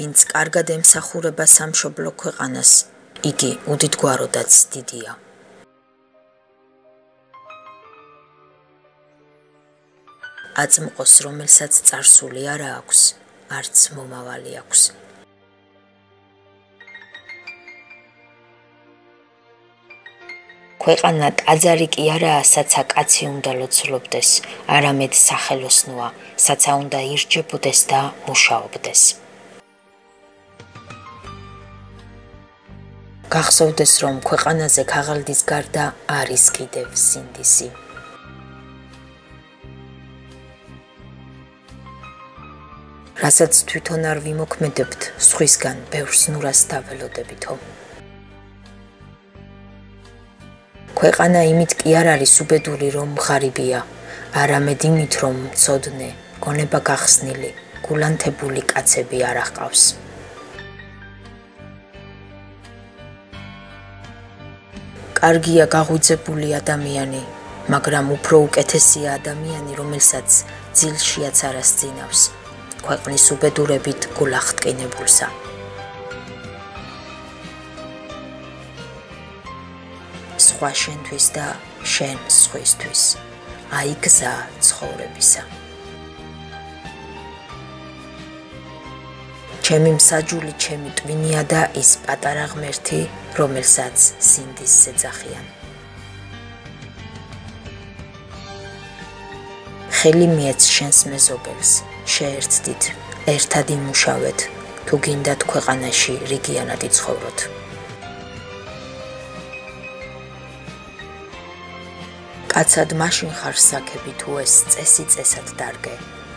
ვინც კარგად ემსახურება სამშობლო ქვეყანას, იგი უდიდგვაროდაც დიდია. აწმყოს, რომელსაც წარსული არ აქვს, არც მომავალი აქვს. ქვეყანა ტაძარი კი არაა, საცა კაცი უნდა ლოცულობდეს, არამედ სახელოსნოა, საცა უნდა ირჩებოდეს და მუშაობდეს. გახსოვდეს, რომ ქვეყანაზე ქაღალდის გარდა არის კიდევ სინდისი. რასაც თვითონ არ ვიმოქმედებთ, სხვისგან ბევრს ნურას დაველოდებითო. ქვეყანა იმით კი არ არის უბედური, რომ ღარიბია, არამედ იმით, რომ წოდნე, გონება გახსნილი, გულანთებული კაცები არ აღყავს. კარგია გაღვიძებული ადამიანი, მაგრამ უფრო უკეთესია ადამიანი, რომელსაც ძილშიაც არას ძინავს. ქვეყნის უბედურებით გულახტკინებულსა. სხვა შენთვის და შენ სხვისთვის. აი გზა ცხოვრებისა. ჩემი მსაჯული, ჩემი ტვინია და ის პატარა ღმერთი, რომელსაც სინდის ეძახიან. ხელი მიეც შენს მეზობელს. შეერთდით, ერთად იმუშავეთ, თუ გინდათ ქვეყანაში რიგიანად იცხოვროთ. კაცად მაშინ ხარ საქები თუ ეს წესი წესად დარგე.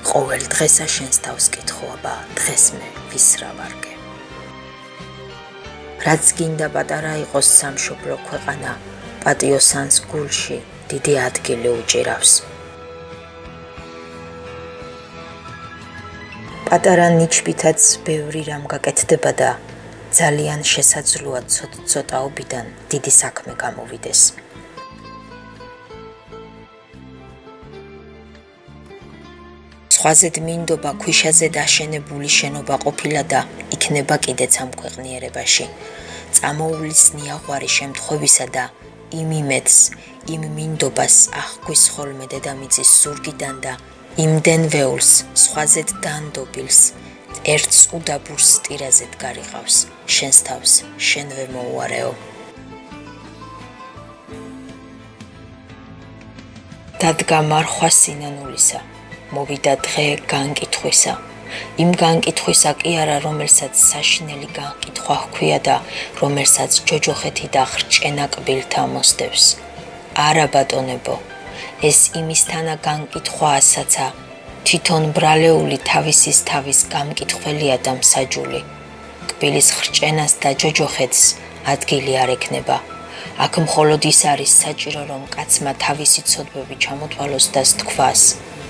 ყოველ დღესა შენს თავს კითხოაბა, დღეს მე ვის რა ვარგე. რაც გინდა პატარა იყოს სამშობლო ქვეყანა, პატიოსანს გულში დიდი ადგილი უჭირავს. პატარა ნიჩბითაც ბევრი რამ გაკეთდება და ძალიან შესაძლოა ცოტ-ცოტაობიდან დიდი საქმე გამოვიდეს. სხვაზე მინდობა ქვიშაზე დაშენებული შენობა ყოფილა და იქნება კიდეც ამ ქვეყნიერებაში. წამოულის ნიაღვარი შემთხვევისა და იმ იმედს, იმ მინდობას აღქვის ხოლმე დედამიწის ზურგიდან და იმდენ ვეულს სხვაზედ დანდობილს ერთს უდაბურს ტირაზეთ გარიყავს. შენს თავს შენვე მოუარეო. დადგა მარხვა სინანულისა მოვიდა დღე განკითხვისა. იმ განკითხვისა კი არა რომელსაც საშინელი განკითხვა ჰქვია და რომელსაც ჯოჯოხეთი და ხრჭენა კბილთა მოსდევს. არა ბატონებო ეს იმისთანა განკითხვაა საცა თვითონ ბრალეული თავისის თავის გამკითხველია და მსაჯული კბილის ხრჭენას და ჯოჯოხეთს ადგილი არ ექნება. აქ მხოლოდ ის არის საჭირო რომ კაცმა თავისი ცოდვები ჩამოთვალოს და სთქვას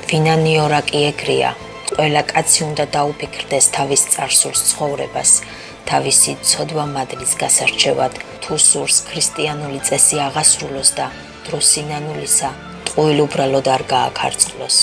ვინანიორა კი ეგრია ყველა კაცი უნდა დაუფიქრდეს თავის წარსულს ცხოვრებას. თავისი ცოდვა მადლის გასარჩევად. თუ სურს ქრისტიანული წესი აღასრულოს და დროსინანულისა ყოველ უბრალოდ არ გააქარწყლოს.